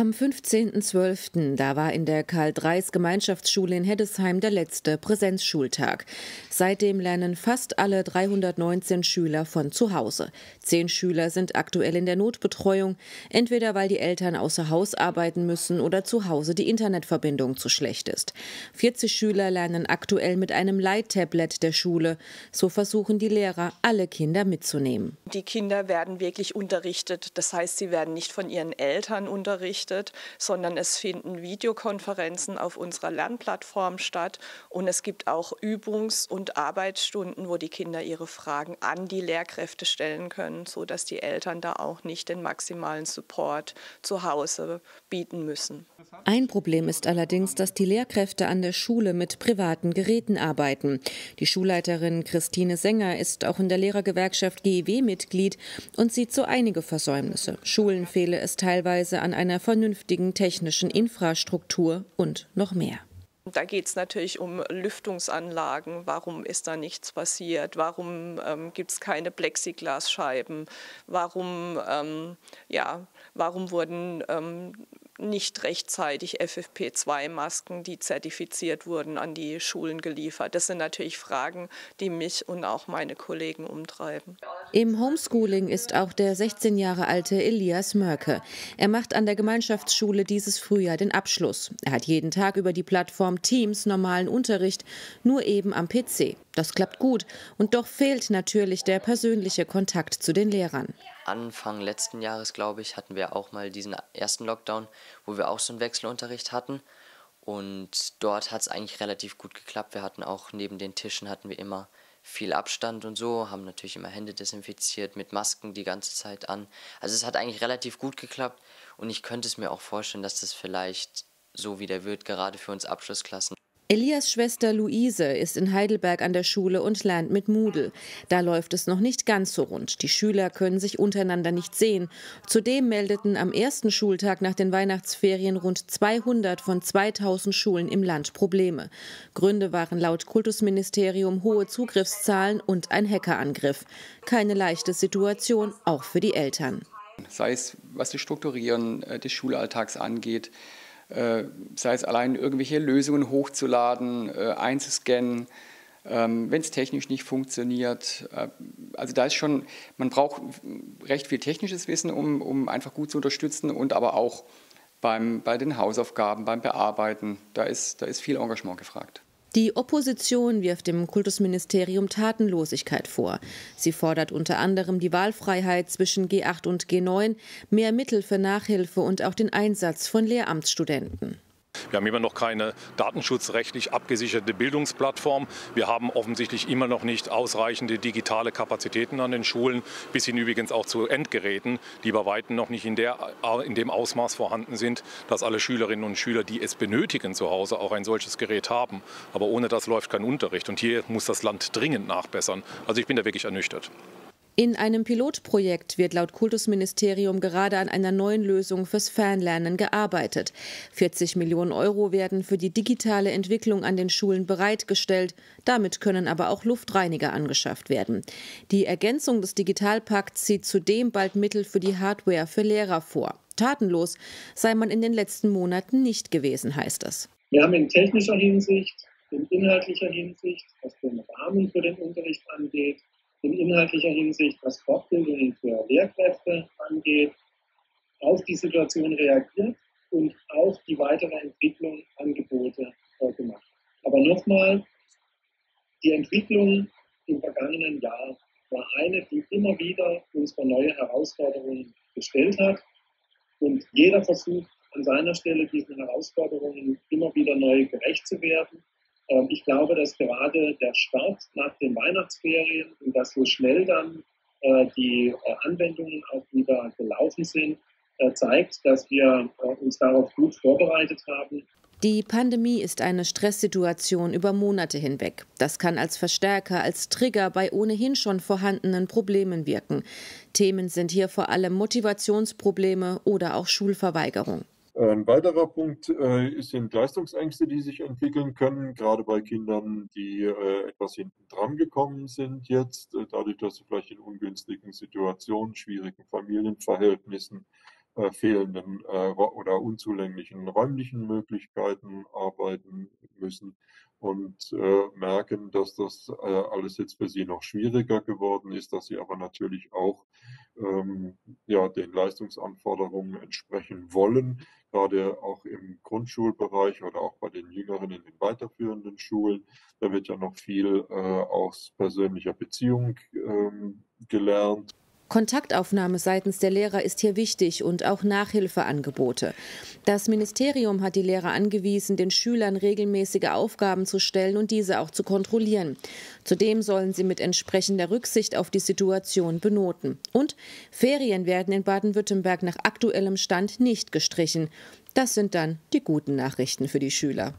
Am 15.12., da war in der Karl-Dreis-Gemeinschaftsschule in Heddesheim der letzte Präsenzschultag. Seitdem lernen fast alle 319 Schüler von zu Hause. Zehn Schüler sind aktuell in der Notbetreuung, entweder weil die Eltern außer Haus arbeiten müssen oder zu Hause die Internetverbindung zu schlecht ist. 40 Schüler lernen aktuell mit einem Leittablet der Schule. So versuchen die Lehrer, alle Kinder mitzunehmen. Die Kinder werden wirklich unterrichtet. Das heißt, sie werden nicht von ihren Eltern unterrichtet unterrichtet, sondern es finden Videokonferenzen auf unserer Lernplattform statt und es gibt auch Übungs- und Arbeitsstunden, wo die Kinder ihre Fragen an die Lehrkräfte stellen können, sodass die Eltern da auch nicht den maximalen Support zu Hause bieten müssen. Ein Problem ist allerdings, dass die Lehrkräfte an der Schule mit privaten Geräten arbeiten. Die Schulleiterin Christine Sänger ist auch in der Lehrergewerkschaft GEW Mitglied und sieht so einige Versäumnisse. Schulen fehle es teilweise an einer vernünftigen technischen Infrastruktur und noch mehr. Da geht es natürlich um Lüftungsanlagen. Warum ist da nichts passiert? Warum ähm, gibt es keine Plexiglasscheiben? Warum, ähm, ja, warum wurden ähm, nicht rechtzeitig FFP2-Masken, die zertifiziert wurden, an die Schulen geliefert. Das sind natürlich Fragen, die mich und auch meine Kollegen umtreiben. Im Homeschooling ist auch der 16 Jahre alte Elias Mörke. Er macht an der Gemeinschaftsschule dieses Frühjahr den Abschluss. Er hat jeden Tag über die Plattform Teams normalen Unterricht, nur eben am PC. Das klappt gut und doch fehlt natürlich der persönliche Kontakt zu den Lehrern. Anfang letzten Jahres, glaube ich, hatten wir auch mal diesen ersten Lockdown, wo wir auch so einen Wechselunterricht hatten. Und dort hat es eigentlich relativ gut geklappt. Wir hatten auch neben den Tischen hatten wir immer viel Abstand und so, haben natürlich immer Hände desinfiziert, mit Masken die ganze Zeit an. Also es hat eigentlich relativ gut geklappt und ich könnte es mir auch vorstellen, dass das vielleicht so wieder wird, gerade für uns Abschlussklassen. Elias Schwester Luise ist in Heidelberg an der Schule und lernt mit Moodle. Da läuft es noch nicht ganz so rund. Die Schüler können sich untereinander nicht sehen. Zudem meldeten am ersten Schultag nach den Weihnachtsferien rund 200 von 2000 Schulen im Land Probleme. Gründe waren laut Kultusministerium hohe Zugriffszahlen und ein Hackerangriff. Keine leichte Situation, auch für die Eltern. Sei es, was das Strukturieren äh, des Schulalltags angeht, äh, sei es allein irgendwelche Lösungen hochzuladen, äh, einzuscannen, ähm, wenn es technisch nicht funktioniert. Äh, also da ist schon, man braucht recht viel technisches Wissen, um, um einfach gut zu unterstützen und aber auch beim, bei den Hausaufgaben, beim Bearbeiten, da ist, da ist viel Engagement gefragt. Die Opposition wirft dem Kultusministerium Tatenlosigkeit vor. Sie fordert unter anderem die Wahlfreiheit zwischen G8 und G9, mehr Mittel für Nachhilfe und auch den Einsatz von Lehramtsstudenten. Wir haben immer noch keine datenschutzrechtlich abgesicherte Bildungsplattform. Wir haben offensichtlich immer noch nicht ausreichende digitale Kapazitäten an den Schulen, bis hin übrigens auch zu Endgeräten, die bei weitem noch nicht in, der, in dem Ausmaß vorhanden sind, dass alle Schülerinnen und Schüler, die es benötigen zu Hause, auch ein solches Gerät haben. Aber ohne das läuft kein Unterricht. Und hier muss das Land dringend nachbessern. Also ich bin da wirklich ernüchtert. In einem Pilotprojekt wird laut Kultusministerium gerade an einer neuen Lösung fürs Fernlernen gearbeitet. 40 Millionen Euro werden für die digitale Entwicklung an den Schulen bereitgestellt. Damit können aber auch Luftreiniger angeschafft werden. Die Ergänzung des Digitalpakts sieht zudem bald Mittel für die Hardware für Lehrer vor. Tatenlos sei man in den letzten Monaten nicht gewesen, heißt es. Wir haben in technischer Hinsicht, in inhaltlicher Hinsicht, was den Rahmen für den Unterricht angeht, in inhaltlicher Hinsicht, was Fortbildungen für Lehrkräfte angeht, auf die Situation reagiert und auch die weitere Entwicklung Angebote gemacht. Aber nochmal, die Entwicklung im vergangenen Jahr war eine, die immer wieder uns vor neue Herausforderungen gestellt hat. Und jeder versucht an seiner Stelle diesen Herausforderungen immer wieder neu gerecht zu werden. Ähm, ich glaube, dass gerade der Start nach den Weihnachtsferien und dass so schnell dann äh, die äh, Anwendungen auch wieder gelaufen sind, äh, zeigt, dass wir uns darauf gut vorbereitet haben. Die Pandemie ist eine Stresssituation über Monate hinweg. Das kann als Verstärker, als Trigger bei ohnehin schon vorhandenen Problemen wirken. Themen sind hier vor allem Motivationsprobleme oder auch Schulverweigerung. Ein weiterer Punkt äh, sind Leistungsängste, die sich entwickeln können, gerade bei Kindern, die äh, etwas hinten dran gekommen sind jetzt, äh, dadurch, dass sie vielleicht in ungünstigen Situationen, schwierigen Familienverhältnissen äh, fehlenden äh, oder unzulänglichen räumlichen Möglichkeiten arbeiten müssen und äh, merken, dass das äh, alles jetzt für sie noch schwieriger geworden ist, dass sie aber natürlich auch ähm, ja, den Leistungsanforderungen entsprechen wollen, gerade auch im Grundschulbereich oder auch bei den Jüngeren in den weiterführenden Schulen. Da wird ja noch viel äh, aus persönlicher Beziehung ähm, gelernt. Kontaktaufnahme seitens der Lehrer ist hier wichtig und auch Nachhilfeangebote. Das Ministerium hat die Lehrer angewiesen, den Schülern regelmäßige Aufgaben zu stellen und diese auch zu kontrollieren. Zudem sollen sie mit entsprechender Rücksicht auf die Situation benoten. Und Ferien werden in Baden-Württemberg nach aktuellem Stand nicht gestrichen. Das sind dann die guten Nachrichten für die Schüler.